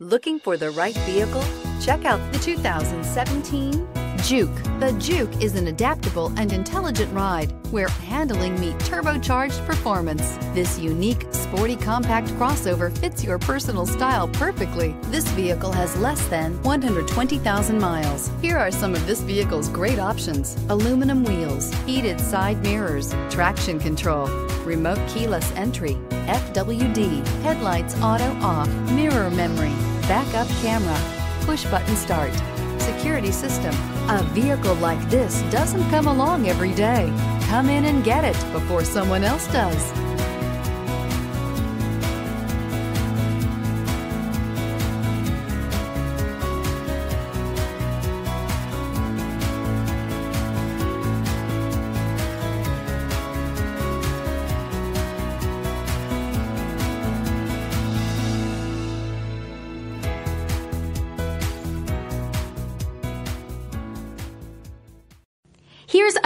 Looking for the right vehicle? Check out the 2017 Juke. The Juke is an adaptable and intelligent ride where handling meets turbocharged performance. This unique, sporty compact crossover fits your personal style perfectly. This vehicle has less than 120,000 miles. Here are some of this vehicle's great options. Aluminum wheels, heated side mirrors, traction control, remote keyless entry, FWD, headlights auto off, mirror memory, backup camera, push button start, security system. A vehicle like this doesn't come along every day. Come in and get it before someone else does.